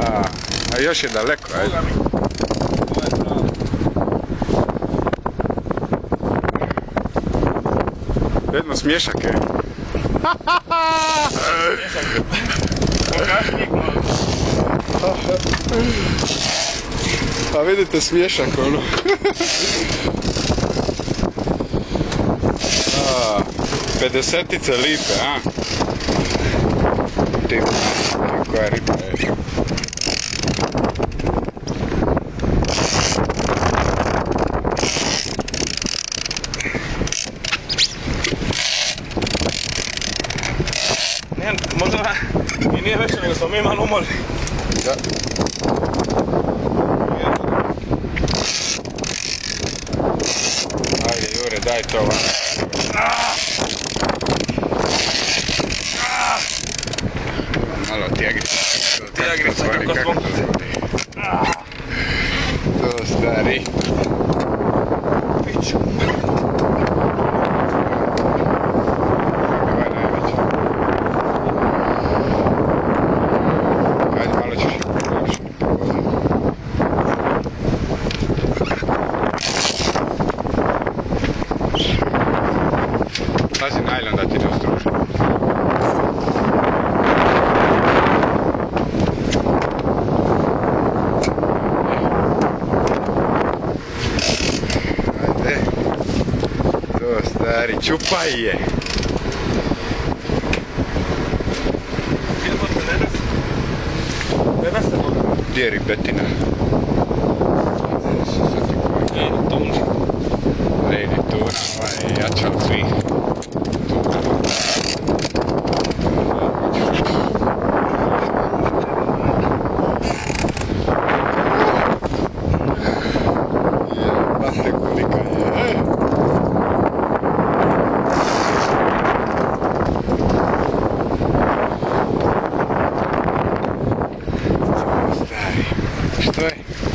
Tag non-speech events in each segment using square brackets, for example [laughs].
A, a još je daleko, ajde. Jedno smješak je. [laughs] [laughs] Smješak. [laughs] Pa vidite smješak ono. A, 50 lipe, a? Ti, koja riba je. Možda i nije veće nego smo mi malo umorni. Da. Ajde Jure, daj to van. Malo tjagrica. Tjagrica, kako smo. To stari. Piću. Ovo je najveća. Ajde, malo ćeš još povoziti. Pazi najlon da ti ne ustruži. Ajde. To stari, čupaj je. Da se Boga. Gdje je ribetina? Tonči. Lady tuna, ova je jača 对。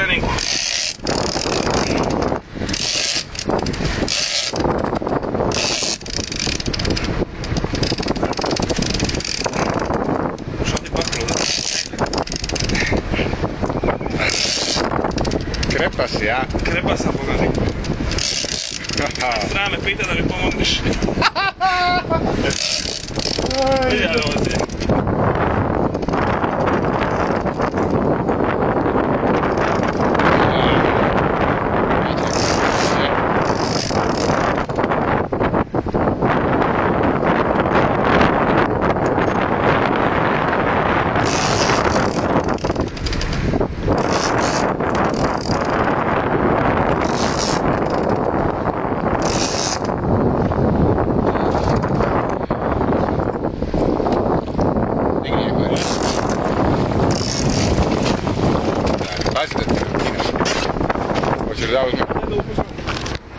scanning. Żadny bakrun. Krepas ja. Krepasa pokażę. Strana me pita da mi pomogneš. Vidjelo se.